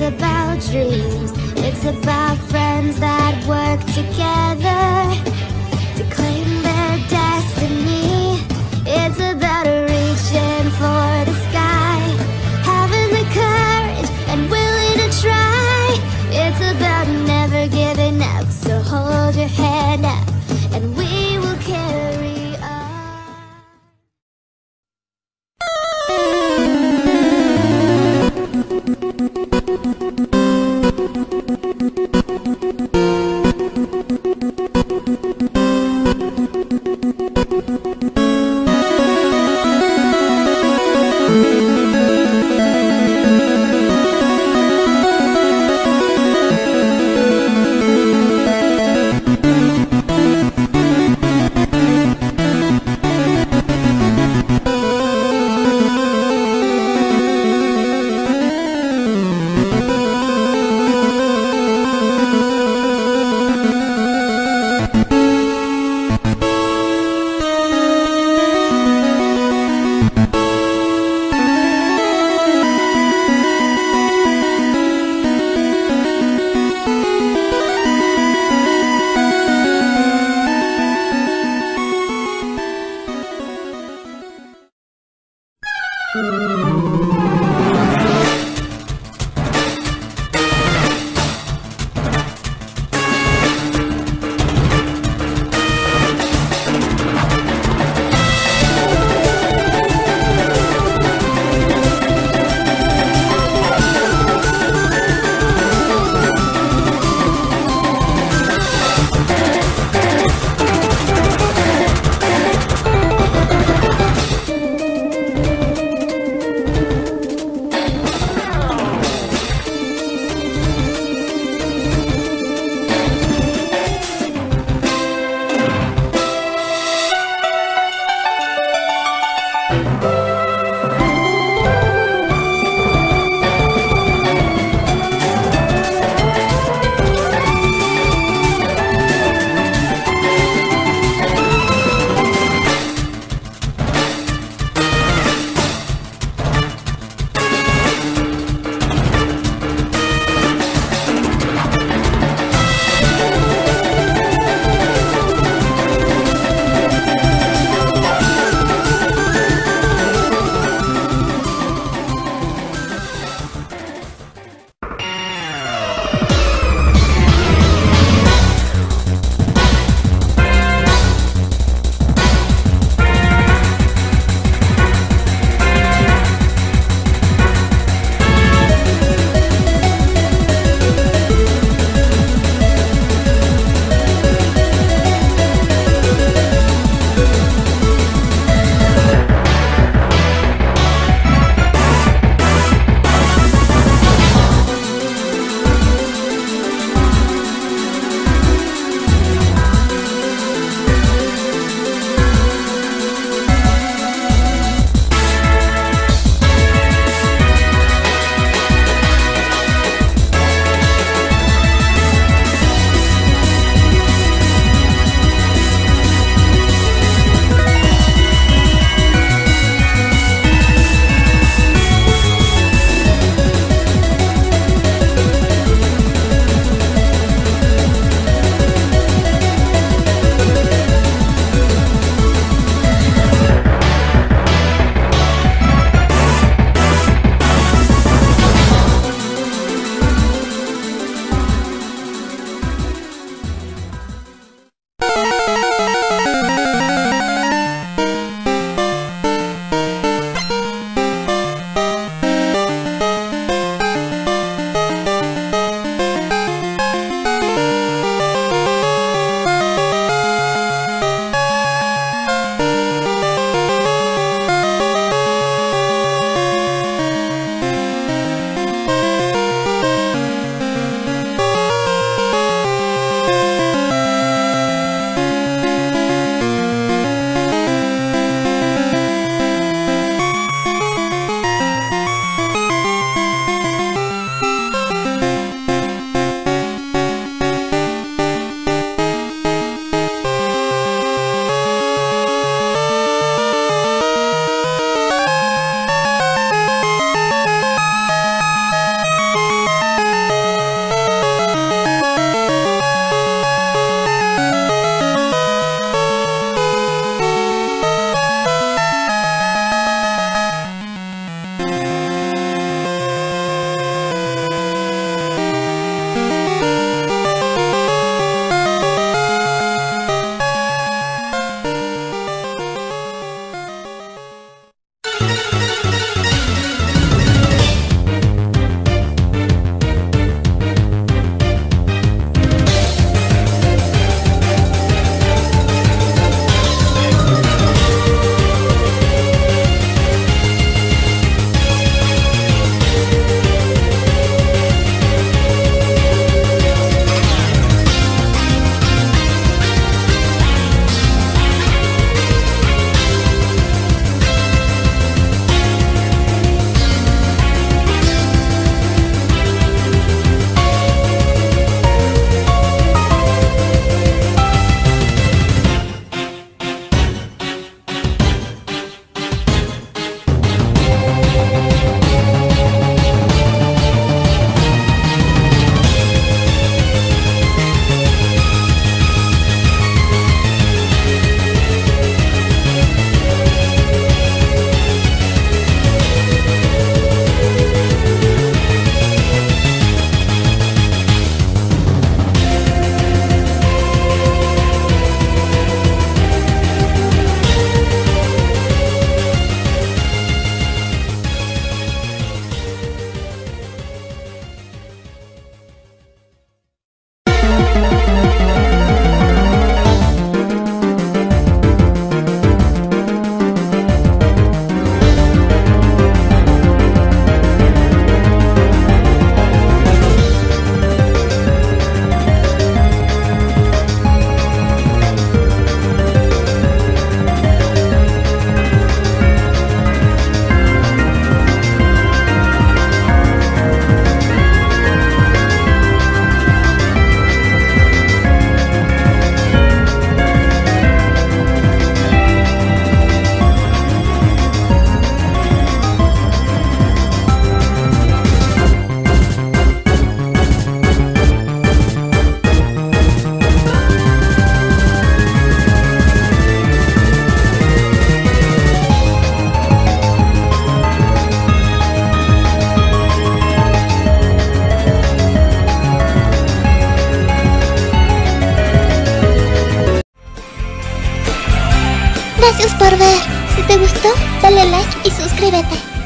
It's about dreams. It's about friends that work together por ver. Si te gustó, dale like y suscríbete.